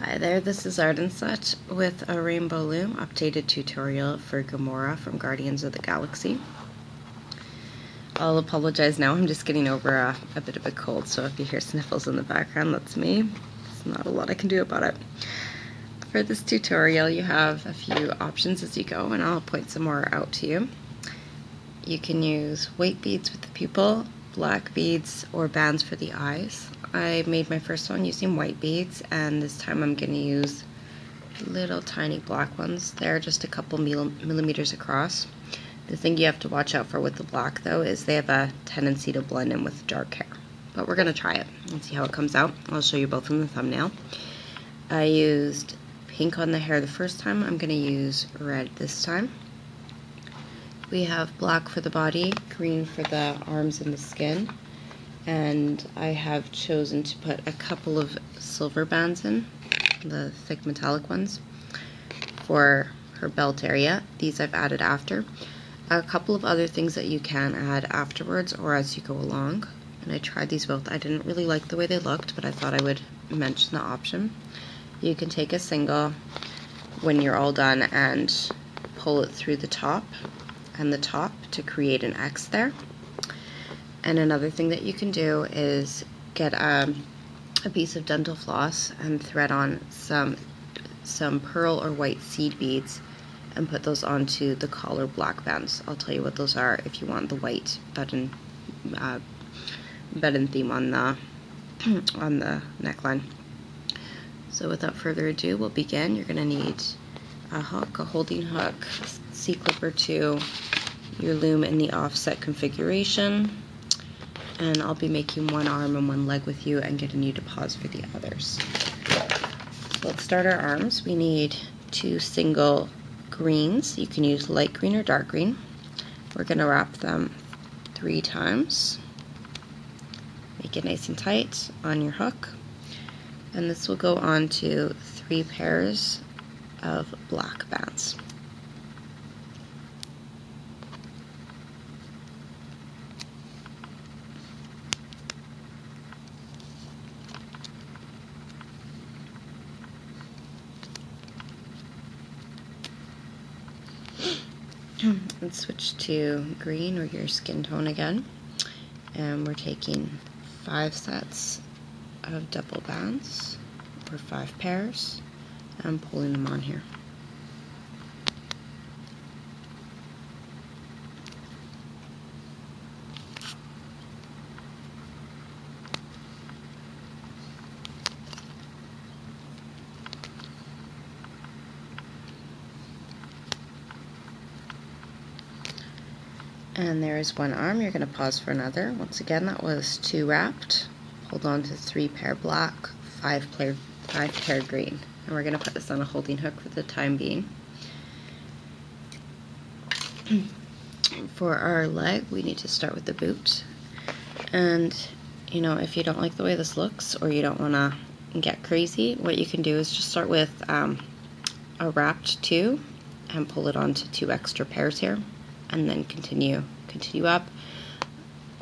Hi there, this is Art and Such with a Rainbow Loom updated tutorial for Gamora from Guardians of the Galaxy. I'll apologize now, I'm just getting over a, a, bit of a cold, so if you hear sniffles in the background, that's me. There's not a lot I can do about it. For this tutorial, you have a few options as you go, and I'll point some more out to you. You can use white beads with the pupil, black beads, or bands for the eyes. I made my first one using white beads and this time I'm going to use little tiny black ones. They're just a couple millimeters across. The thing you have to watch out for with the black though is they have a tendency to blend in with dark hair. But we're going to try it and see how it comes out. I'll show you both in the thumbnail. I used pink on the hair the first time. I'm going to use red this time. We have black for the body, green for the arms and the skin and I have chosen to put a couple of silver bands in, the thick metallic ones, for her belt area. These I've added after. A couple of other things that you can add afterwards or as you go along. And I tried these both. I didn't really like the way they looked, but I thought I would mention the option. You can take a single when you're all done and pull it through the top and the top to create an X there. And another thing that you can do is get um, a piece of dental floss and thread on some some pearl or white seed beads and put those onto the collar black bands. I'll tell you what those are if you want the white button uh, button theme on the on the neckline. So without further ado, we'll begin. You're going to need a hook, a holding hook, C-clip or two, your loom in the offset configuration, and I'll be making one arm and one leg with you and getting you to pause for the others. So let's start our arms. We need two single greens. You can use light green or dark green. We're going to wrap them three times. Make it nice and tight on your hook. And this will go on to three pairs of black bands. Let's switch to green or your skin tone again. And we're taking five sets of double bands or five pairs and pulling them on here. And there is one arm. You're going to pause for another. Once again, that was two wrapped. Hold on to three pair black, five pair, five pair green. And we're going to put this on a holding hook for the time being. for our leg, we need to start with the boot. And, you know, if you don't like the way this looks or you don't want to get crazy, what you can do is just start with um, a wrapped two and pull it onto two extra pairs here and then continue continue up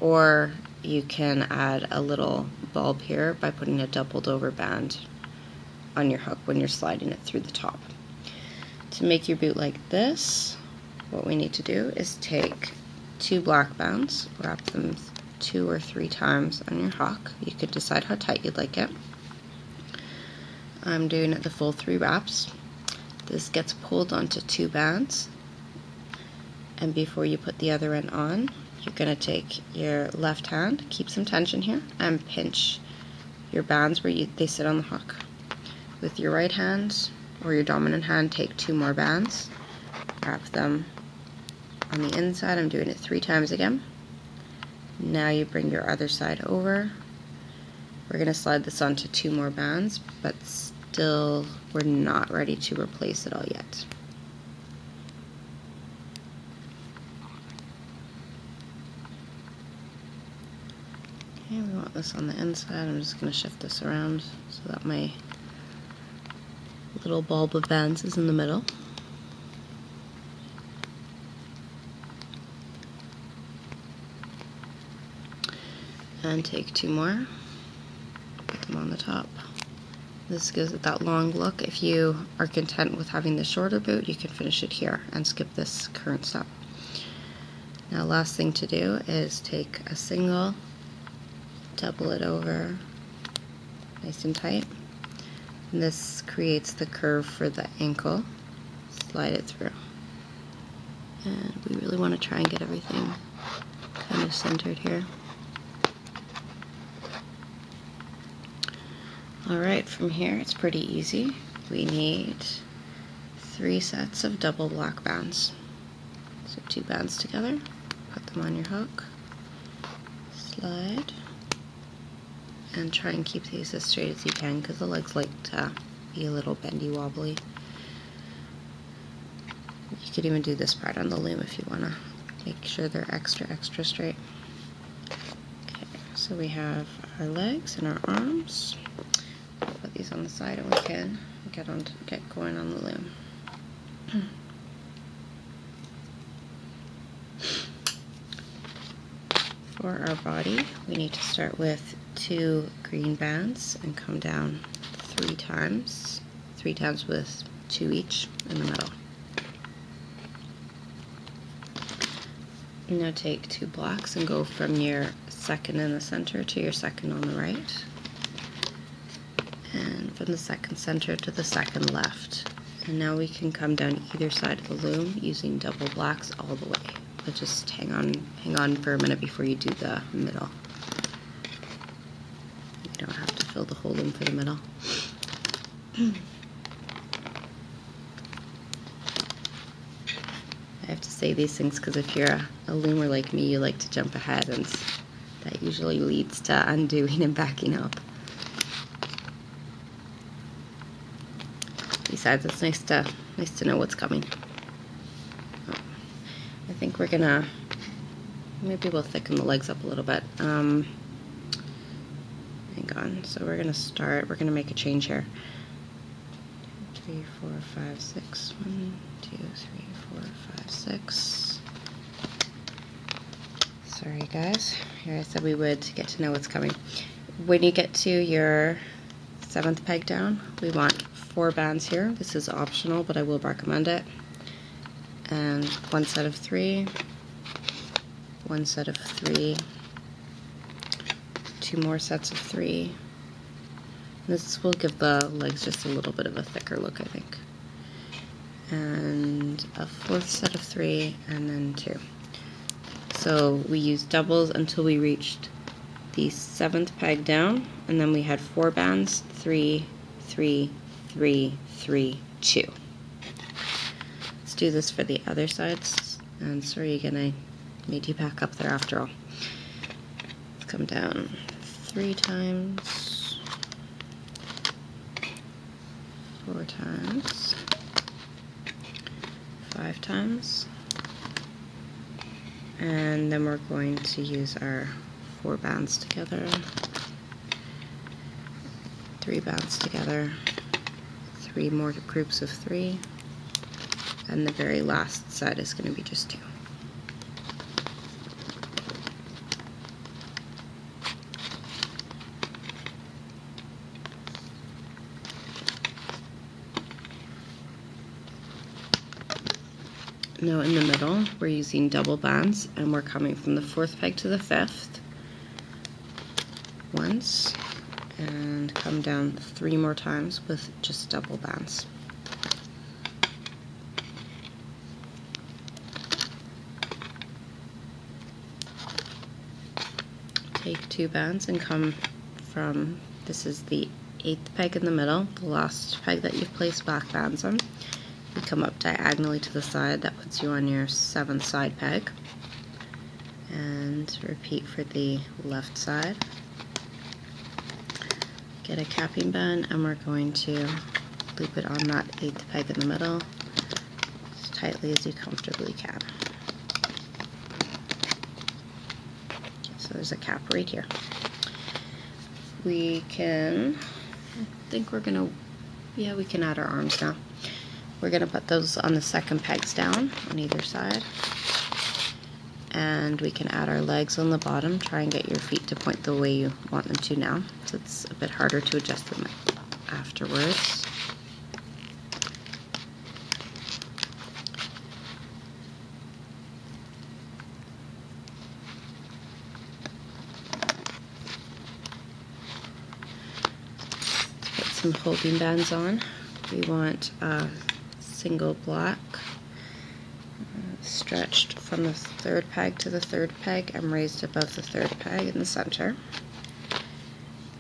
or you can add a little bulb here by putting a doubled over band on your hook when you're sliding it through the top. To make your boot like this, what we need to do is take two black bands, wrap them two or three times on your hook. You could decide how tight you'd like it. I'm doing it the full three wraps. This gets pulled onto two bands and before you put the other end on you're going to take your left hand keep some tension here and pinch your bands where you, they sit on the hook. With your right hand or your dominant hand take two more bands wrap them on the inside. I'm doing it three times again. Now you bring your other side over. We're going to slide this onto two more bands but still we're not ready to replace it all yet This on the inside. I'm just going to shift this around so that my little bulb of bands is in the middle. And take two more, put them on the top, This gives it that long look. If you are content with having the shorter boot, you can finish it here and skip this current step. Now last thing to do is take a single, double it over nice and tight. And this creates the curve for the ankle. Slide it through. And we really want to try and get everything kind of centered here. Alright, from here it's pretty easy. We need three sets of double block bands. So two bands together, put them on your hook, slide, and try and keep these as straight as you can because the legs like to be a little bendy wobbly. You could even do this part on the loom if you want to make sure they're extra extra straight. Okay, so we have our legs and our arms put these on the side and we can get on to, get going on the loom. For our body, we need to start with two green bands and come down three times, three times with two each in the middle. Now take two blocks and go from your second in the center to your second on the right and from the second center to the second left. And now we can come down either side of the loom using double blocks all the way. But just hang on, hang on for a minute before you do the middle. You don't have to fill the whole loom for the middle. I have to say these things because if you're a, a loomer like me, you like to jump ahead and that usually leads to undoing and backing up. Besides, it's nice to nice to know what's coming. I think we're gonna maybe we'll thicken the legs up a little bit. Um, on. So we're gonna start. We're gonna make a change here. Three, four, five, six. One, two, three, four, five, six. Sorry, guys. Here I said we would get to know what's coming. When you get to your seventh peg down, we want four bands here. This is optional, but I will recommend it. And one set of three, one set of three, two more sets of three. This will give the legs just a little bit of a thicker look, I think. And a fourth set of three, and then two. So we used doubles until we reached the seventh peg down, and then we had four bands, three, three, three, three, two. Let's do this for the other sides. And sorry again, I made you back up there after all. Let's come down three times, four times, five times, and then we're going to use our four bands together, three bands together, three more groups of three, and the very last side is going to be just two. Now in the middle, we're using double bands and we're coming from the fourth peg to the fifth. Once, and come down three more times with just double bands. Take two bands and come from, this is the eighth peg in the middle, the last peg that you've placed black bands on. Come up diagonally to the side, that puts you on your seventh side peg. And repeat for the left side get a capping band and we're going to loop it on that eighth peg in the middle as tightly as you comfortably can. so there's a cap right here. We can, I think we're gonna, yeah, we can add our arms now. We're gonna put those on the second pegs down on either side and we can add our legs on the bottom. Try and get your feet to point the way you want them to now. So it's a bit harder to adjust them afterwards. Put some holding bands on. We want a single block uh, stretched from the third peg to the third peg and raised above the third peg in the center.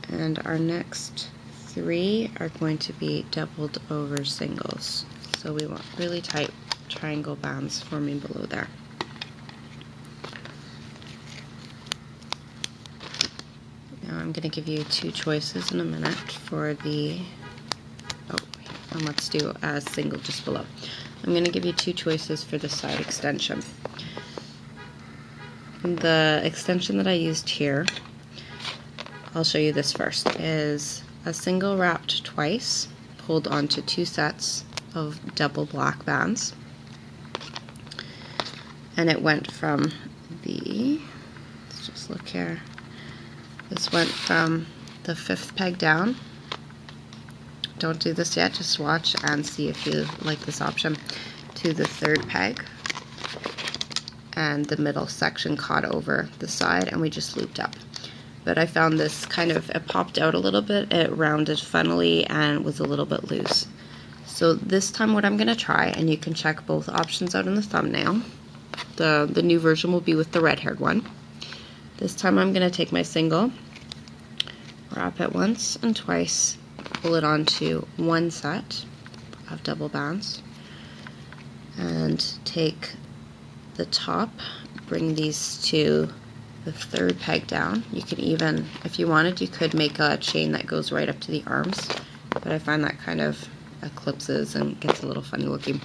And our next three are going to be doubled over singles. So we want really tight triangle bands forming below there. Now I'm going to give you two choices in a minute for the, and let's do a single just below. I'm going to give you two choices for the side extension. The extension that I used here, I'll show you this first, is a single wrapped twice, pulled onto two sets of double black bands. And it went from the, let's just look here, this went from the fifth peg down don't do this yet, just watch and see if you like this option, to the third peg. And the middle section caught over the side and we just looped up. But I found this kind of, it popped out a little bit, it rounded funnily and was a little bit loose. So this time what I'm going to try, and you can check both options out in the thumbnail, the, the new version will be with the red haired one. This time I'm going to take my single, wrap it once and twice pull it onto one set of double bands and take the top, bring these to the third peg down. You could even, if you wanted, you could make a chain that goes right up to the arms, but I find that kind of eclipses and gets a little funny looking.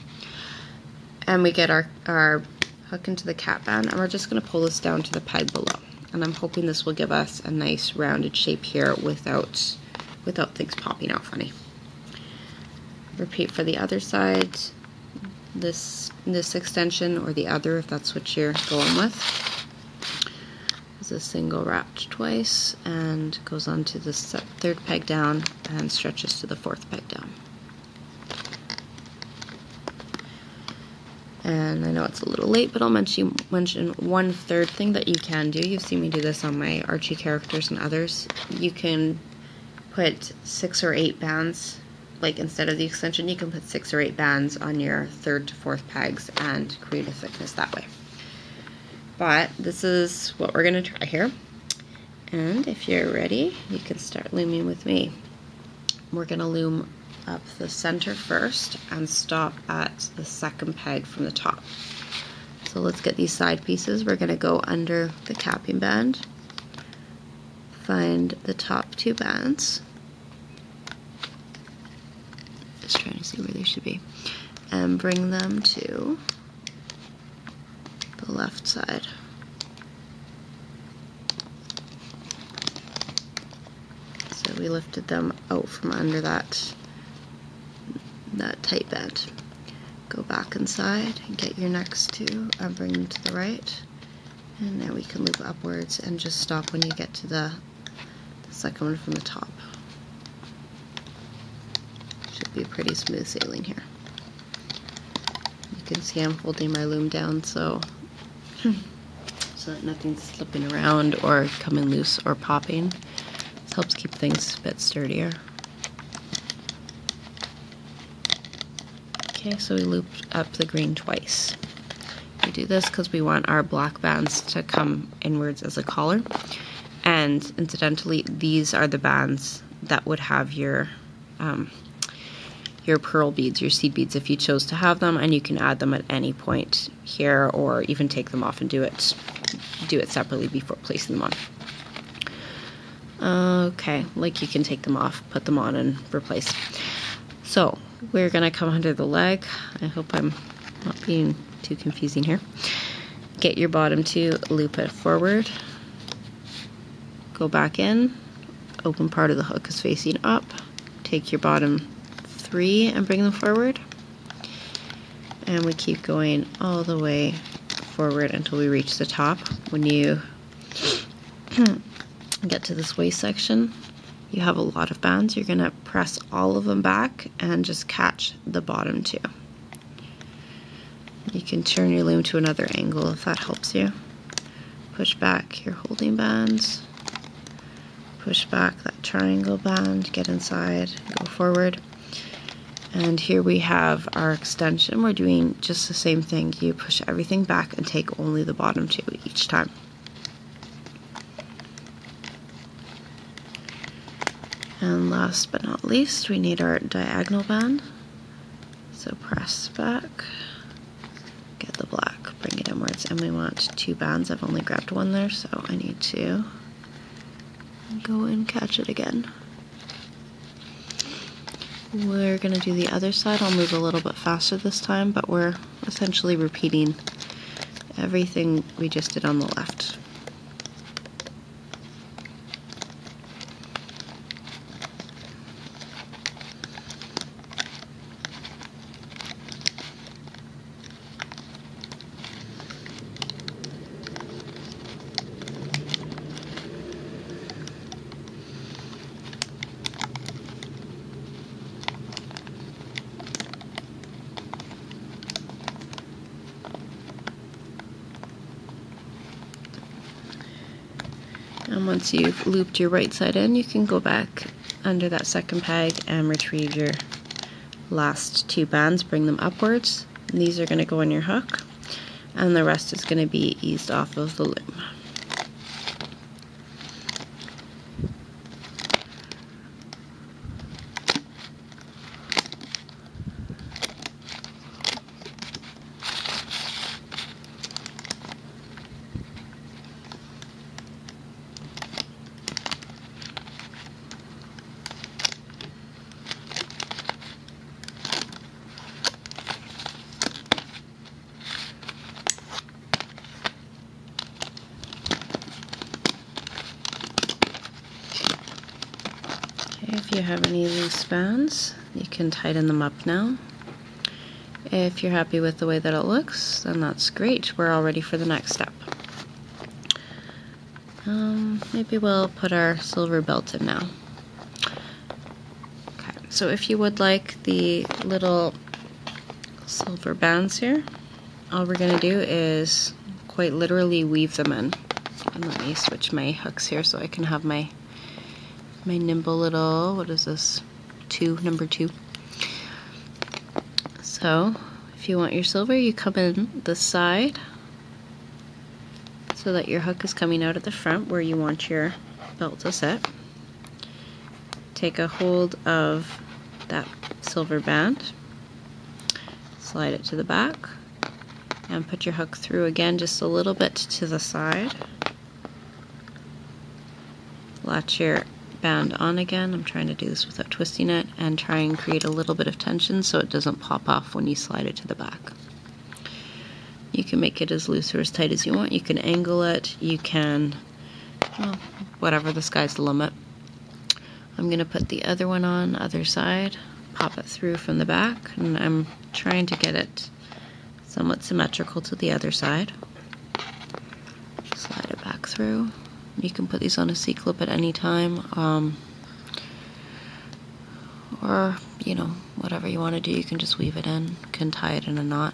And we get our, our hook into the cap band, and we're just going to pull this down to the peg below. And I'm hoping this will give us a nice rounded shape here without without things popping out funny. Repeat for the other side, this, this extension or the other if that's what you're going with. Is a single wrapped twice and goes on to the third peg down and stretches to the fourth peg down. And I know it's a little late, but I'll mention, mention one third thing that you can do. You've seen me do this on my Archie characters and others. You can put six or eight bands, like instead of the extension, you can put six or eight bands on your third to fourth pegs and create a thickness that way. But this is what we're going to try here. And if you're ready, you can start looming with me. We're going to loom up the center first and stop at the second peg from the top. So let's get these side pieces. We're going to go under the capping band, find the top two bands, just trying to see where they should be, and bring them to the left side. So we lifted them out from under that that tight band. Go back inside and get your next two and bring them to the right. And now we can loop upwards and just stop when you get to the, the second one from the top Should be pretty smooth sailing here. You can see I'm holding my loom down so so that nothing's slipping around or coming loose or popping. This helps keep things a bit sturdier. Okay, so we loop up the green twice. We do this because we want our black bands to come inwards as a collar. And incidentally, these are the bands that would have your um, your pearl beads, your seed beads if you chose to have them, and you can add them at any point here or even take them off and do it do it separately before placing them on. Okay, like you can take them off, put them on, and replace. So we're gonna come under the leg. I hope I'm not being too confusing here. Get your bottom two, loop it forward, go back in, open part of the hook is facing up, take your bottom three and bring them forward. And we keep going all the way forward until we reach the top. When you get to this waist section, you have a lot of bands. You're going to press all of them back and just catch the bottom two. You can turn your loom to another angle if that helps you. Push back your holding bands, push back that triangle band, get inside, go forward. And here we have our extension. We're doing just the same thing. You push everything back and take only the bottom two each time. And last but not least, we need our diagonal band. So press back, get the black, bring it inwards, and we want two bands. I've only grabbed one there, so I need to go and catch it again. We're going to do the other side. I'll move a little bit faster this time, but we're essentially repeating everything we just did on the left. And once you've looped your right side in, you can go back under that second peg and retrieve your last two bands, bring them upwards. And these are going to go on your hook, and the rest is going to be eased off of the loom. If you have any loose bands, you can tighten them up now. If you're happy with the way that it looks, then that's great. We're all ready for the next step. Um, maybe we'll put our silver belt in now. Okay, so if you would like the little silver bands here, all we're going to do is quite literally weave them in. And let me switch my hooks here so I can have my my nimble little, what is this, two, number two. So, if you want your silver, you come in the side so that your hook is coming out at the front where you want your belt to sit. Take a hold of that silver band, slide it to the back, and put your hook through again just a little bit to the side. Latch your band on again. I'm trying to do this without twisting it and try and create a little bit of tension so it doesn't pop off when you slide it to the back. You can make it as loose or as tight as you want. You can angle it. You can, well, whatever, the sky's the limit. I'm going to put the other one on, other side, pop it through from the back, and I'm trying to get it somewhat symmetrical to the other side. Slide it back through. You can put these on a C-clip at any time. Um, or, you know, whatever you want to do, you can just weave it in. You can tie it in a knot.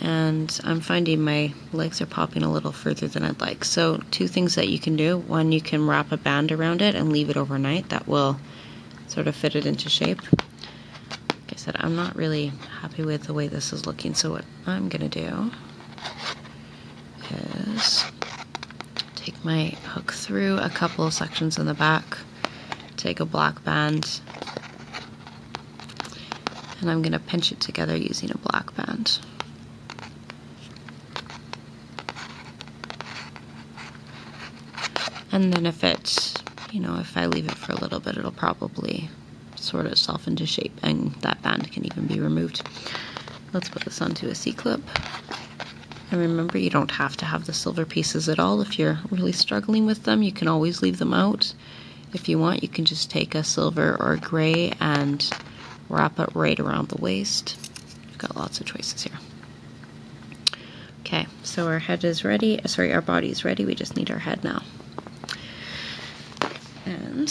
And I'm finding my legs are popping a little further than I'd like. So two things that you can do. One, you can wrap a band around it and leave it overnight. That will sort of fit it into shape. Like I said, I'm not really happy with the way this is looking. So what I'm going to do is take my hook through a couple of sections in the back, take a black band, and I'm going to pinch it together using a black band. And then if it, you know, if I leave it for a little bit, it'll probably sort itself into shape and that band can even be removed. Let's put this onto a C-clip. And remember, you don't have to have the silver pieces at all. If you're really struggling with them, you can always leave them out. If you want, you can just take a silver or a gray and wrap it right around the waist. You've got lots of choices here. Okay, so our head is ready. Uh, sorry, our body is ready. We just need our head now. And And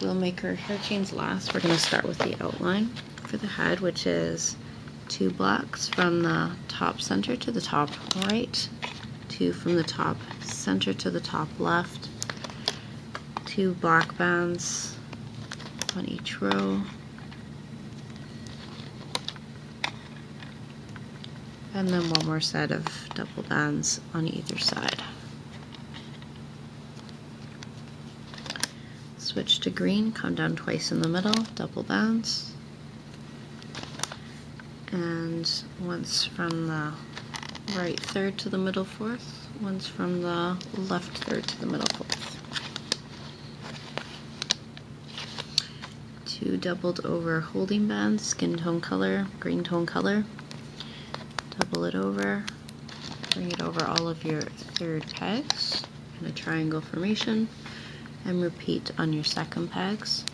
we'll make our hair chains last. We're going to start with the outline for the head, which is two blocks from the top center to the top right, two from the top center to the top left, two black bands on each row, and then one more set of double bands on either side. Switch to green, come down twice in the middle, double bands, and once from the right third to the middle fourth, once from the left third to the middle fourth. Two doubled over holding bands, skin tone color, green tone color, double it over, bring it over all of your third pegs in a triangle formation, and repeat on your second pegs.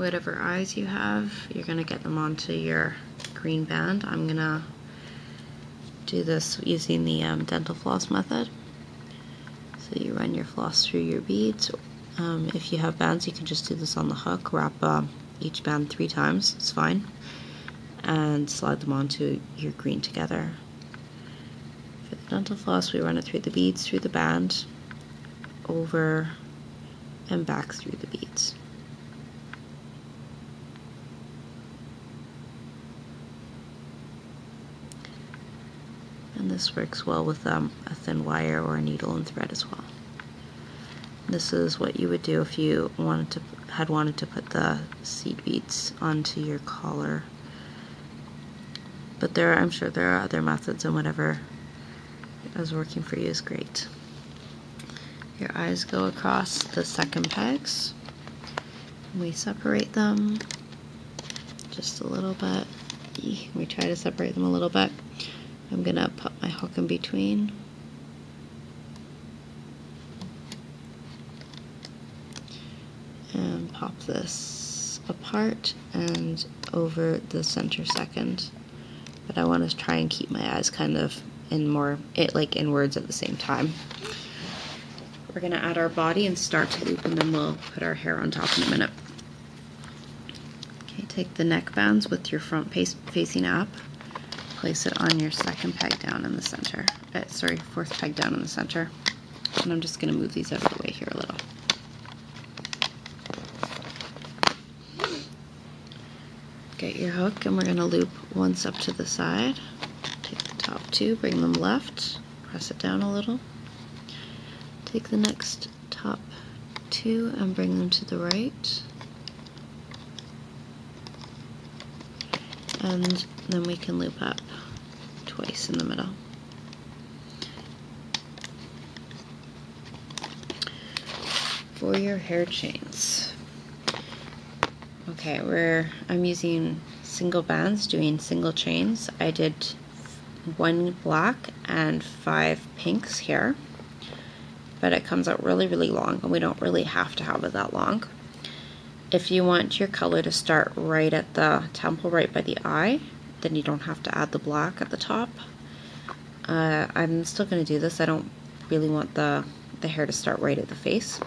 Whatever eyes you have, you're going to get them onto your green band. I'm going to do this using the um, dental floss method. So you run your floss through your beads. Um, if you have bands, you can just do this on the hook. Wrap uh, each band three times, it's fine and slide them onto your green together. For the dental floss, we run it through the beads, through the band, over and back through the beads. This works well with um, a thin wire or a needle and thread as well. This is what you would do if you wanted to had wanted to put the seed beads onto your collar but there, I'm sure there are other methods and whatever is working for you is great. Your eyes go across the second pegs. We separate them just a little bit. We try to separate them a little bit. I'm gonna put my hook in between. And pop this apart and over the center second but I want to try and keep my eyes kind of in more, it like inwards at the same time. We're going to add our body and start to loop and then we'll put our hair on top in a minute. Okay, take the neck bands with your front face facing up, place it on your second peg down in the center, uh, sorry, fourth peg down in the center. And I'm just going to move these out of the way here a little. get your hook and we're going to loop once up to the side. Take the top two, bring them left, press it down a little. Take the next top two and bring them to the right. And then we can loop up twice in the middle. For your hair chains, Okay, where I'm using single bands, doing single chains. I did one black and five pinks here, but it comes out really, really long, and we don't really have to have it that long. If you want your color to start right at the temple, right by the eye, then you don't have to add the black at the top. Uh, I'm still going to do this. I don't really want the, the hair to start right at the face.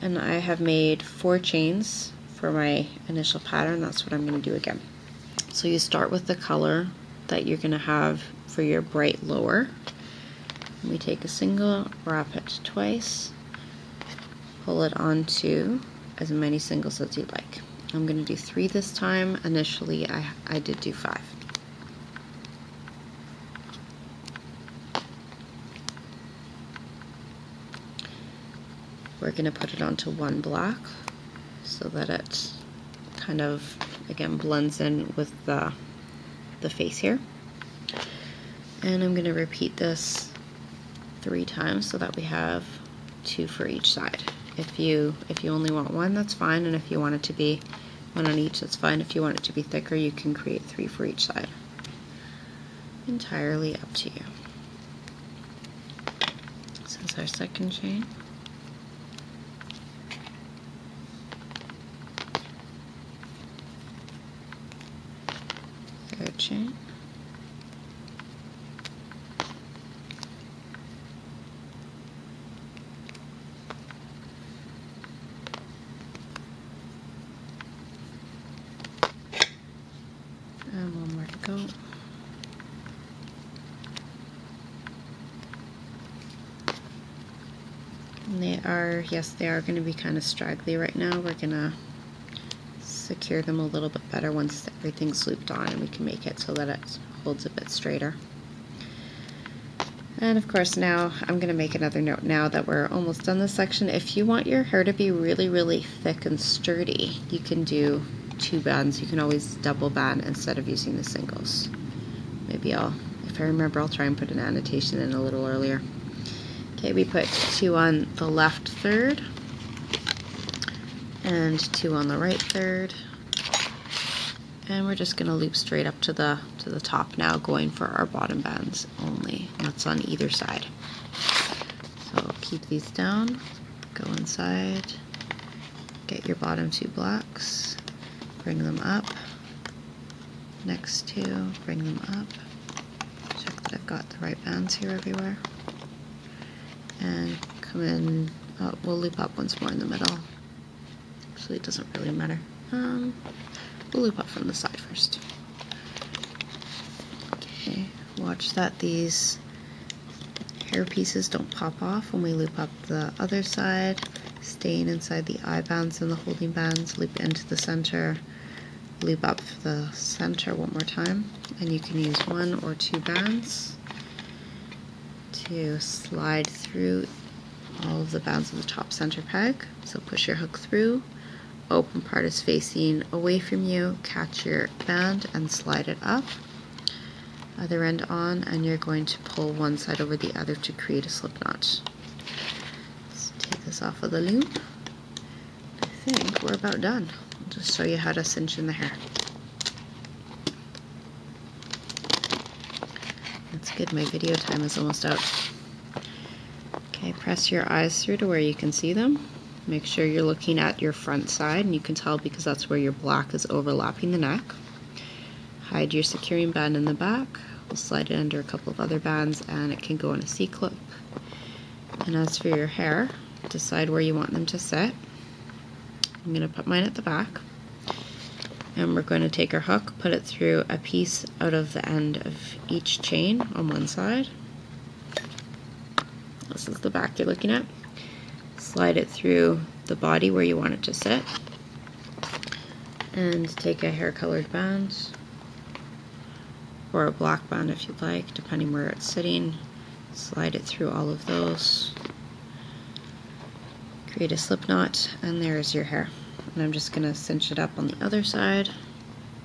And I have made four chains for my initial pattern, that's what I'm going to do again. So you start with the color that you're going to have for your bright lower. We take a single, wrap it twice, pull it onto as many singles as you'd like. I'm going to do three this time. Initially, I, I did do five. We're going to put it onto one block so that it kind of, again, blends in with the, the face here. And I'm going to repeat this three times so that we have two for each side. If you if you only want one, that's fine, and if you want it to be one on each, that's fine. If you want it to be thicker, you can create three for each side. Entirely up to you. This is our second chain. chain. Yes, they are going to be kind of straggly right now. We're going to secure them a little bit better once everything's looped on and we can make it so that it holds a bit straighter. And of course now, I'm going to make another note now that we're almost done this section. If you want your hair to be really, really thick and sturdy, you can do two bands. You can always double band instead of using the singles. Maybe I'll, if I remember, I'll try and put an annotation in a little earlier. Okay, we put two on the left third and two on the right third. And we're just gonna loop straight up to the to the top now, going for our bottom bands only. That's on either side. So keep these down, go inside, get your bottom two blocks, bring them up, next two, bring them up, check that I've got the right bands here everywhere and come in, uh, we'll loop up once more in the middle. Actually, it doesn't really matter. Um, we'll loop up from the side first. Okay, watch that these hair pieces don't pop off when we loop up the other side, staying inside the eye bands and the holding bands, loop into the center, loop up the center one more time, and you can use one or two bands to slide through all of the bands of the top center peg. So push your hook through, open part is facing away from you, catch your band and slide it up. Other end on and you're going to pull one side over the other to create a slip knot. Let's take this off of the loom. I think we're about done. I'll just show you how to cinch in the hair. Good, my video time is almost out. Okay, press your eyes through to where you can see them. Make sure you're looking at your front side, and you can tell because that's where your black is overlapping the neck. Hide your securing band in the back. We'll slide it under a couple of other bands, and it can go in a C-clip. And as for your hair, decide where you want them to sit. I'm going to put mine at the back and we're going to take our hook, put it through a piece out of the end of each chain on one side. This is the back you're looking at. Slide it through the body where you want it to sit. And take a hair colored band or a black band if you'd like, depending where it's sitting. Slide it through all of those. Create a slip knot and there's your hair and I'm just going to cinch it up on the other side.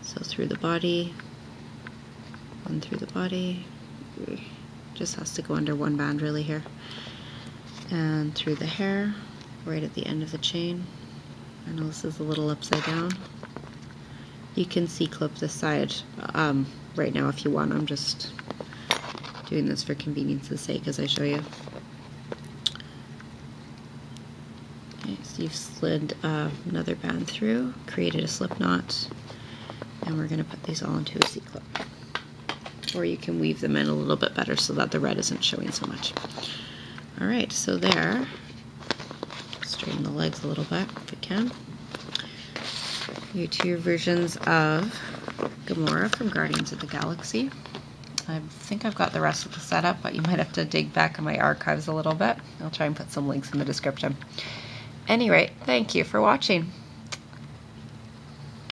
So through the body, one through the body, just has to go under one band really here, and through the hair, right at the end of the chain. I know this is a little upside down. You can C-clip this side um, right now if you want. I'm just doing this for convenience's sake as I show you. Okay, you've slid uh, another band through, created a slip knot, and we're going to put these all into a C-clip. Or you can weave them in a little bit better so that the red isn't showing so much. Alright, so there, straighten the legs a little bit if we can. Your two versions of Gamora from Guardians of the Galaxy. I think I've got the rest of the setup, but you might have to dig back in my archives a little bit. I'll try and put some links in the description any rate, thank you for watching.